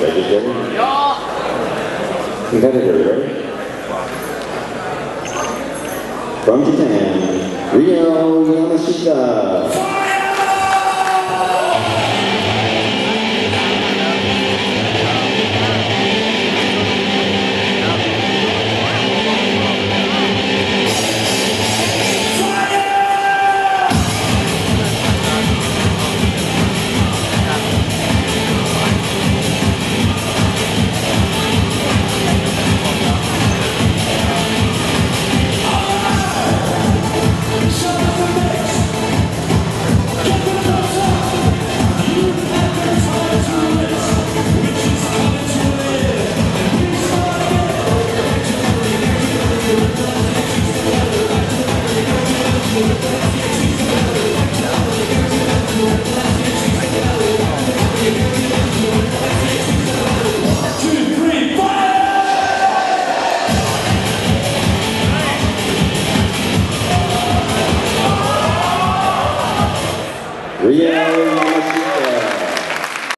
Registered? Yeah. Right? From Japan, Rio Yamashita. Yeah.